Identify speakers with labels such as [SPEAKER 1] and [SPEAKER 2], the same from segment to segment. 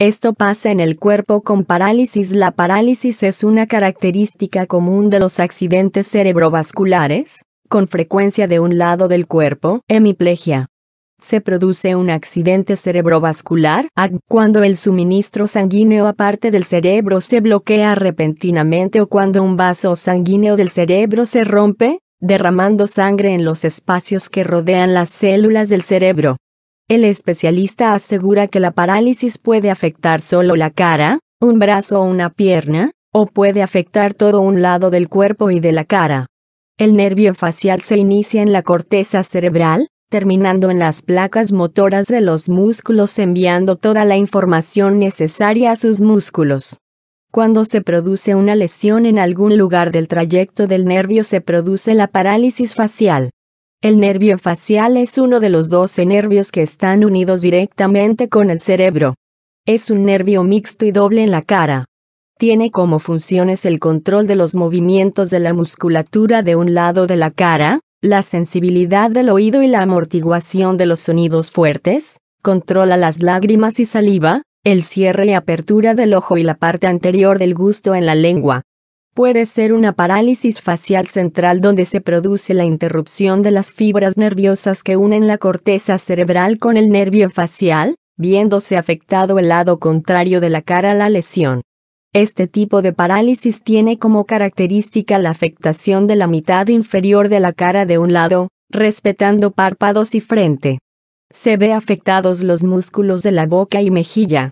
[SPEAKER 1] Esto pasa en el cuerpo con parálisis. La parálisis es una característica común de los accidentes cerebrovasculares, con frecuencia de un lado del cuerpo, hemiplegia. Se produce un accidente cerebrovascular cuando el suministro sanguíneo aparte del cerebro se bloquea repentinamente o cuando un vaso sanguíneo del cerebro se rompe, derramando sangre en los espacios que rodean las células del cerebro. El especialista asegura que la parálisis puede afectar solo la cara, un brazo o una pierna, o puede afectar todo un lado del cuerpo y de la cara. El nervio facial se inicia en la corteza cerebral, terminando en las placas motoras de los músculos enviando toda la información necesaria a sus músculos. Cuando se produce una lesión en algún lugar del trayecto del nervio se produce la parálisis facial. El nervio facial es uno de los 12 nervios que están unidos directamente con el cerebro. Es un nervio mixto y doble en la cara. Tiene como funciones el control de los movimientos de la musculatura de un lado de la cara, la sensibilidad del oído y la amortiguación de los sonidos fuertes, controla las lágrimas y saliva, el cierre y apertura del ojo y la parte anterior del gusto en la lengua. Puede ser una parálisis facial central donde se produce la interrupción de las fibras nerviosas que unen la corteza cerebral con el nervio facial, viéndose afectado el lado contrario de la cara a la lesión. Este tipo de parálisis tiene como característica la afectación de la mitad inferior de la cara de un lado, respetando párpados y frente. Se ve afectados los músculos de la boca y mejilla.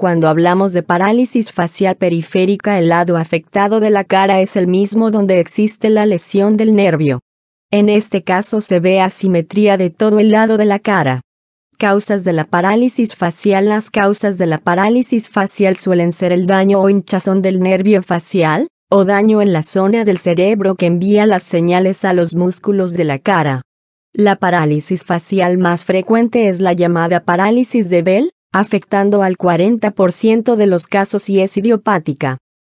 [SPEAKER 1] Cuando hablamos de parálisis facial periférica, el lado afectado de la cara es el mismo donde existe la lesión del nervio. En este caso se ve asimetría de todo el lado de la cara. Causas de la parálisis facial Las causas de la parálisis facial suelen ser el daño o hinchazón del nervio facial, o daño en la zona del cerebro que envía las señales a los músculos de la cara. La parálisis facial más frecuente es la llamada parálisis de Bell, afectando al 40% de los casos y es idiopática.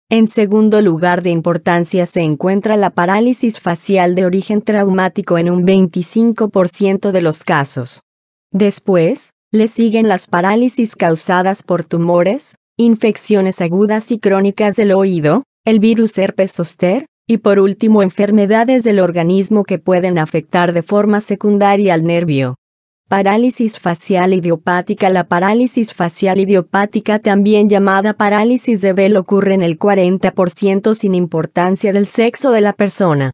[SPEAKER 1] En segundo lugar de importancia se encuentra la parálisis facial de origen traumático en un 25% de los casos. Después, le siguen las parálisis causadas por tumores, infecciones agudas y crónicas del oído, el virus herpes zoster, y por último enfermedades del organismo que pueden afectar de forma secundaria al nervio. Parálisis facial idiopática La parálisis facial idiopática también llamada parálisis de Bell ocurre en el 40% sin importancia del sexo de la persona.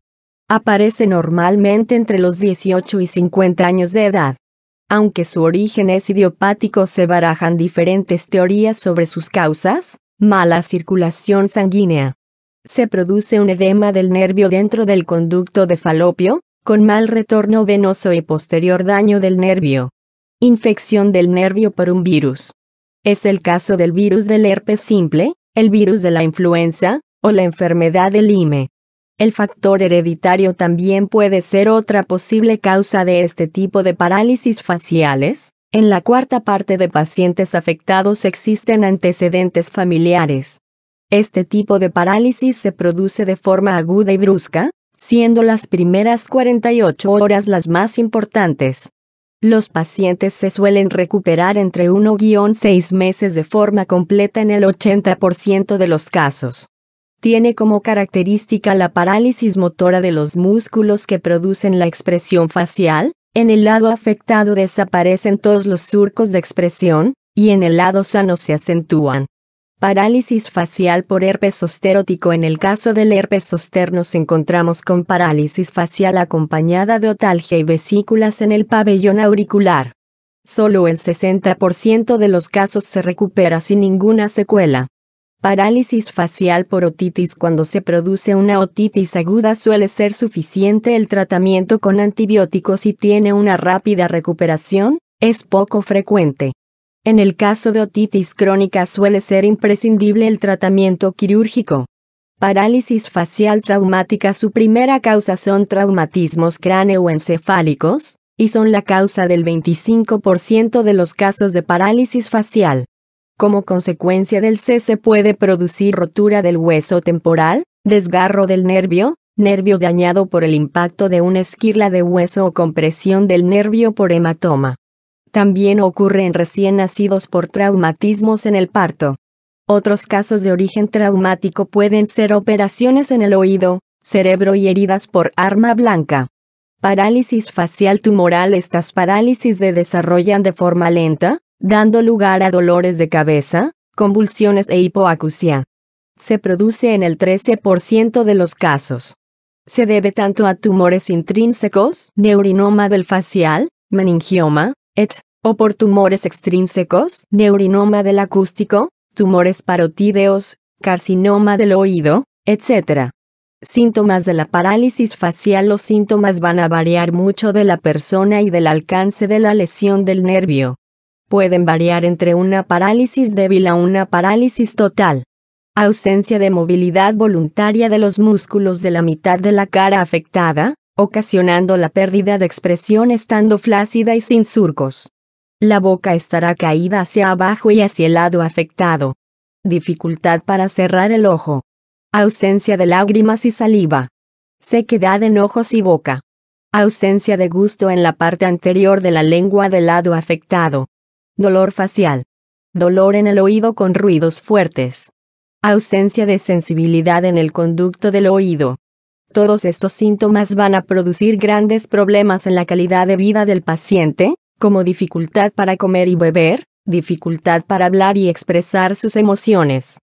[SPEAKER 1] Aparece normalmente entre los 18 y 50 años de edad. Aunque su origen es idiopático se barajan diferentes teorías sobre sus causas, mala circulación sanguínea. Se produce un edema del nervio dentro del conducto de falopio, con mal retorno venoso y posterior daño del nervio. Infección del nervio por un virus. Es el caso del virus del herpes simple, el virus de la influenza, o la enfermedad del IME. El factor hereditario también puede ser otra posible causa de este tipo de parálisis faciales. En la cuarta parte de pacientes afectados existen antecedentes familiares. Este tipo de parálisis se produce de forma aguda y brusca, siendo las primeras 48 horas las más importantes. Los pacientes se suelen recuperar entre 1-6 meses de forma completa en el 80% de los casos. Tiene como característica la parálisis motora de los músculos que producen la expresión facial, en el lado afectado desaparecen todos los surcos de expresión, y en el lado sano se acentúan. Parálisis facial por herpes zosterótico En el caso del herpes zoster nos encontramos con parálisis facial acompañada de otalgia y vesículas en el pabellón auricular. Solo el 60% de los casos se recupera sin ninguna secuela. Parálisis facial por otitis Cuando se produce una otitis aguda suele ser suficiente el tratamiento con antibióticos y tiene una rápida recuperación, es poco frecuente. En el caso de otitis crónica suele ser imprescindible el tratamiento quirúrgico. Parálisis facial traumática Su primera causa son traumatismos cráneoencefálicos, y son la causa del 25% de los casos de parálisis facial. Como consecuencia del C se puede producir rotura del hueso temporal, desgarro del nervio, nervio dañado por el impacto de una esquirla de hueso o compresión del nervio por hematoma. También ocurre en recién nacidos por traumatismos en el parto. Otros casos de origen traumático pueden ser operaciones en el oído, cerebro y heridas por arma blanca. Parálisis facial tumoral Estas parálisis se desarrollan de forma lenta, dando lugar a dolores de cabeza, convulsiones e hipoacusia. Se produce en el 13% de los casos. Se debe tanto a tumores intrínsecos, neurinoma del facial, meningioma, et, o por tumores extrínsecos, neurinoma del acústico, tumores parotídeos, carcinoma del oído, etc. Síntomas de la parálisis facial Los síntomas van a variar mucho de la persona y del alcance de la lesión del nervio. Pueden variar entre una parálisis débil a una parálisis total. Ausencia de movilidad voluntaria de los músculos de la mitad de la cara afectada, ocasionando la pérdida de expresión estando flácida y sin surcos. La boca estará caída hacia abajo y hacia el lado afectado. Dificultad para cerrar el ojo. Ausencia de lágrimas y saliva. Sequedad en ojos y boca. Ausencia de gusto en la parte anterior de la lengua del lado afectado. Dolor facial. Dolor en el oído con ruidos fuertes ausencia de sensibilidad en el conducto del oído. Todos estos síntomas van a producir grandes problemas en la calidad de vida del paciente, como dificultad para comer y beber, dificultad para hablar y expresar sus emociones.